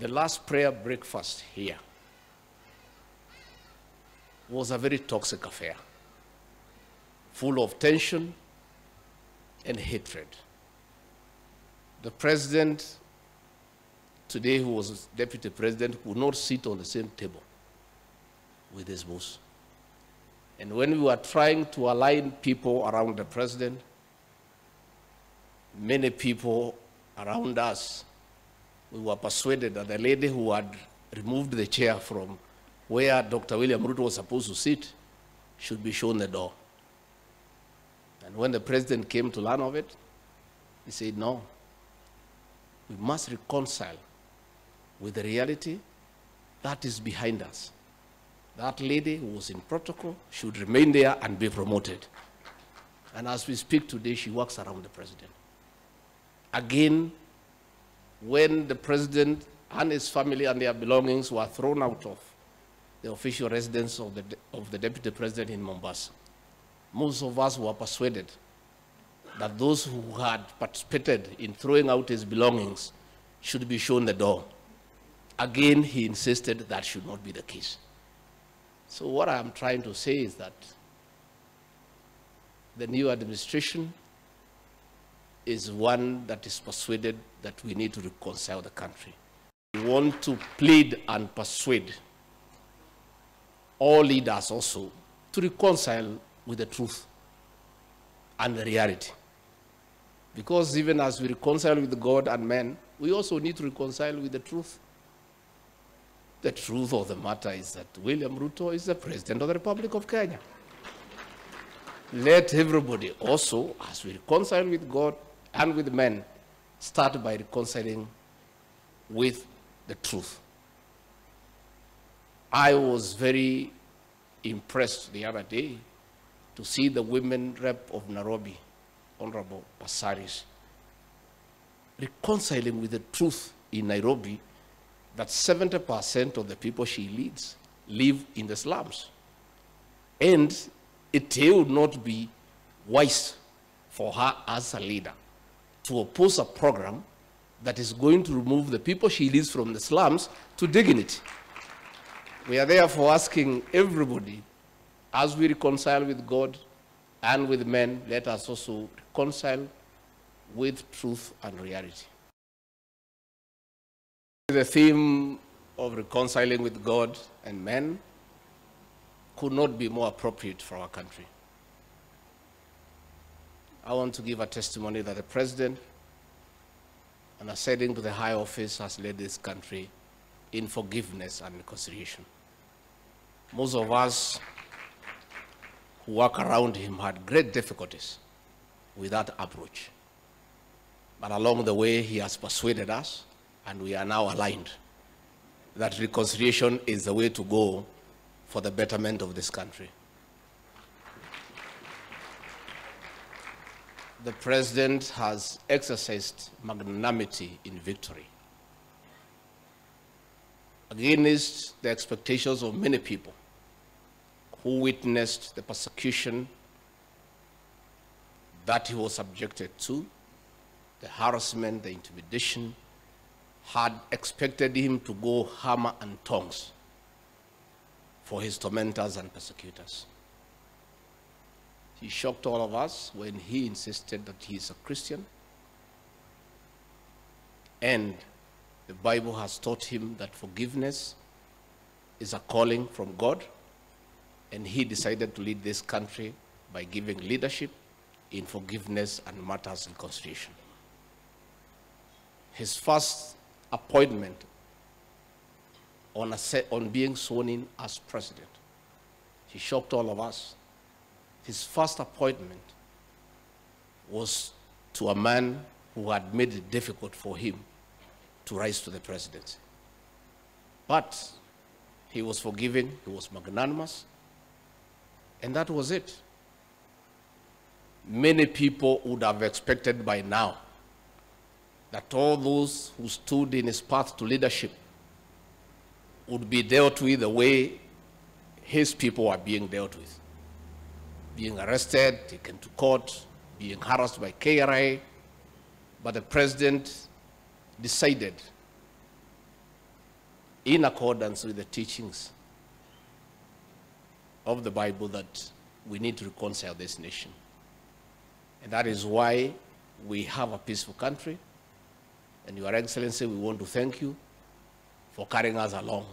The last prayer breakfast here was a very toxic affair, full of tension and hatred. The president, today who was deputy president, would not sit on the same table with his boss. And when we were trying to align people around the president, many people around us, we were persuaded that the lady who had removed the chair from where Dr. William Ruto was supposed to sit should be shown the door. And when the president came to learn of it, he said, no, we must reconcile with the reality that is behind us. That lady who was in protocol should remain there and be promoted. And as we speak today, she works around the president. Again, when the president and his family and their belongings were thrown out of the official residence of the, of the deputy president in Mombasa, most of us were persuaded that those who had participated in throwing out his belongings should be shown the door. Again, he insisted that should not be the case. So what I'm trying to say is that the new administration is one that is persuaded that we need to reconcile the country. We want to plead and persuade all leaders also to reconcile with the truth and the reality. Because even as we reconcile with God and men, we also need to reconcile with the truth. The truth of the matter is that William Ruto is the President of the Republic of Kenya. Let everybody also, as we reconcile with God and with men, start by reconciling with the truth. I was very impressed the other day to see the women rep of Nairobi, Honorable Passaris, reconciling with the truth in Nairobi that 70% of the people she leads live in the slums. And it would not be wise for her as a leader to oppose a program that is going to remove the people she leads from the slums to dignity. We are therefore asking everybody, as we reconcile with God and with men, let us also reconcile with truth and reality. The theme of reconciling with God and men could not be more appropriate for our country. I want to give a testimony that the president, on ascending to the high office, has led this country in forgiveness and reconciliation. Most of us who work around him had great difficulties with that approach. But along the way, he has persuaded us, and we are now aligned that reconciliation is the way to go for the betterment of this country. The president has exercised magnanimity in victory against the expectations of many people who witnessed the persecution that he was subjected to, the harassment, the intimidation, had expected him to go hammer and tongs for his tormentors and persecutors. He shocked all of us when he insisted that he is a Christian. And the Bible has taught him that forgiveness is a calling from God. And he decided to lead this country by giving leadership in forgiveness and matters in constitution. His first appointment on, set, on being sworn in as president, he shocked all of us. His first appointment was to a man who had made it difficult for him to rise to the presidency. But he was forgiving, he was magnanimous, and that was it. Many people would have expected by now that all those who stood in his path to leadership would be dealt with the way his people are being dealt with. Being arrested, taken to court, being harassed by KRA. But the president decided in accordance with the teachings of the Bible that we need to reconcile this nation. And that is why we have a peaceful country. And Your Excellency, we want to thank you for carrying us along.